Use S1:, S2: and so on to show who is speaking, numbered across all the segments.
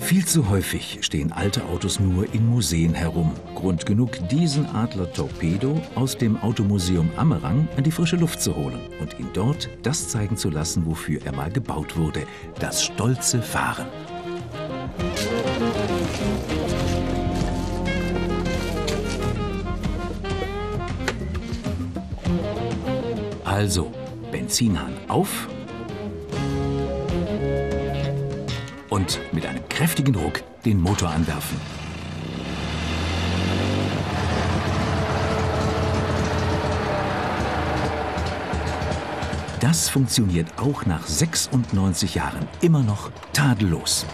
S1: Viel zu häufig stehen alte Autos nur in Museen herum. Grund genug, diesen Adler Torpedo aus dem Automuseum Ammerang an die frische Luft zu holen und ihn dort das zeigen zu lassen, wofür er mal gebaut wurde: das stolze Fahren. Also, Benzinhahn auf und mit einem kräftigen Druck den Motor anwerfen. Das funktioniert auch nach 96 Jahren immer noch tadellos.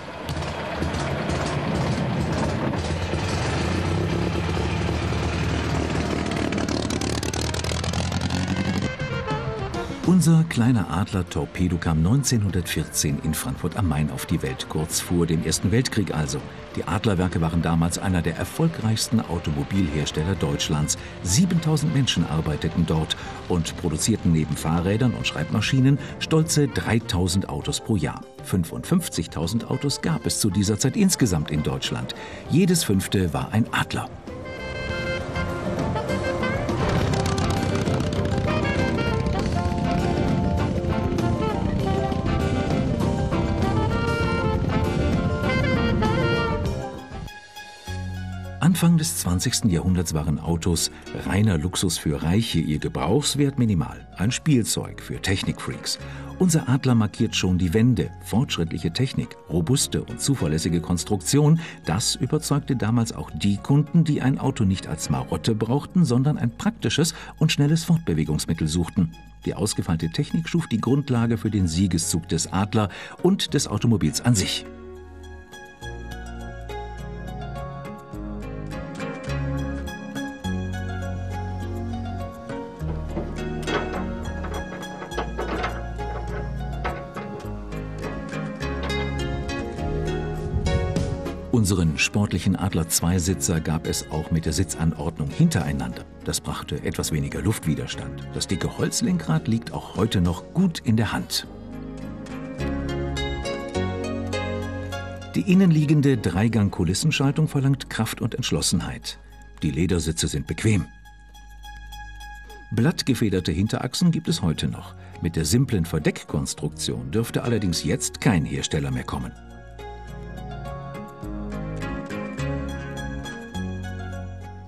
S1: Unser kleiner Adler Torpedo kam 1914 in Frankfurt am Main auf die Welt, kurz vor dem Ersten Weltkrieg also. Die Adlerwerke waren damals einer der erfolgreichsten Automobilhersteller Deutschlands. 7000 Menschen arbeiteten dort und produzierten neben Fahrrädern und Schreibmaschinen stolze 3000 Autos pro Jahr. 55.000 Autos gab es zu dieser Zeit insgesamt in Deutschland. Jedes fünfte war ein Adler. Anfang des 20. Jahrhunderts waren Autos reiner Luxus für Reiche, ihr Gebrauchswert minimal, ein Spielzeug für Technikfreaks. Unser Adler markiert schon die Wende, fortschrittliche Technik, robuste und zuverlässige Konstruktion, das überzeugte damals auch die Kunden, die ein Auto nicht als Marotte brauchten, sondern ein praktisches und schnelles Fortbewegungsmittel suchten. Die ausgefeilte Technik schuf die Grundlage für den Siegeszug des Adler und des Automobils an sich. Unseren sportlichen Adler-Zweisitzer gab es auch mit der Sitzanordnung hintereinander. Das brachte etwas weniger Luftwiderstand. Das dicke Holzlenkrad liegt auch heute noch gut in der Hand. Die innenliegende Dreigang-Kulissenschaltung verlangt Kraft und Entschlossenheit. Die Ledersitze sind bequem. Blattgefederte Hinterachsen gibt es heute noch. Mit der simplen Verdeckkonstruktion dürfte allerdings jetzt kein Hersteller mehr kommen.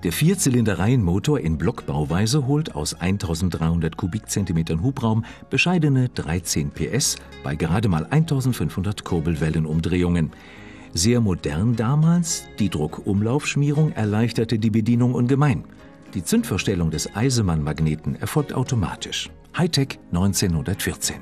S1: Der Vierzylinder-Reihenmotor in Blockbauweise holt aus 1300 Kubikzentimetern Hubraum bescheidene 13 PS bei gerade mal 1500 Kurbelwellenumdrehungen. Sehr modern damals, die Druckumlaufschmierung erleichterte die Bedienung ungemein. Die Zündverstellung des Eisenmann-Magneten erfolgt automatisch. Hightech 1914.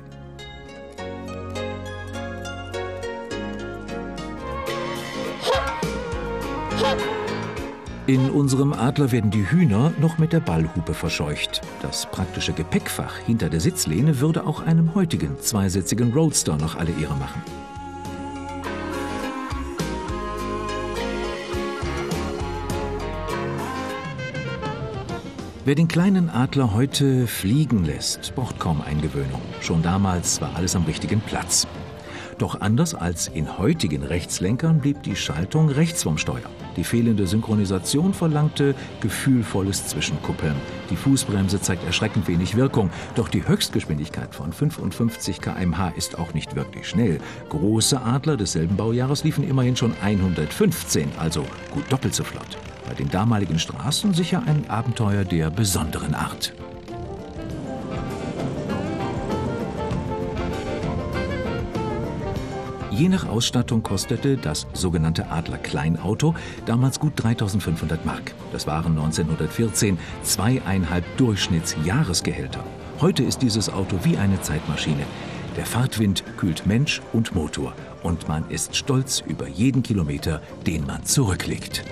S1: In unserem Adler werden die Hühner noch mit der Ballhupe verscheucht. Das praktische Gepäckfach hinter der Sitzlehne würde auch einem heutigen zweisitzigen Roadster noch alle Ehre machen. Wer den kleinen Adler heute fliegen lässt, braucht kaum Eingewöhnung. Schon damals war alles am richtigen Platz. Doch anders als in heutigen Rechtslenkern blieb die Schaltung rechts vom Steuer. Die fehlende Synchronisation verlangte gefühlvolles Zwischenkuppeln. Die Fußbremse zeigt erschreckend wenig Wirkung, doch die Höchstgeschwindigkeit von 55 km/h ist auch nicht wirklich schnell. Große Adler desselben Baujahres liefen immerhin schon 115, also gut doppelt so flott. Bei den damaligen Straßen sicher ein Abenteuer der besonderen Art. Je nach Ausstattung kostete das sogenannte Adler Kleinauto damals gut 3500 Mark. Das waren 1914 zweieinhalb Durchschnittsjahresgehälter. Heute ist dieses Auto wie eine Zeitmaschine. Der Fahrtwind kühlt Mensch und Motor und man ist stolz über jeden Kilometer, den man zurücklegt.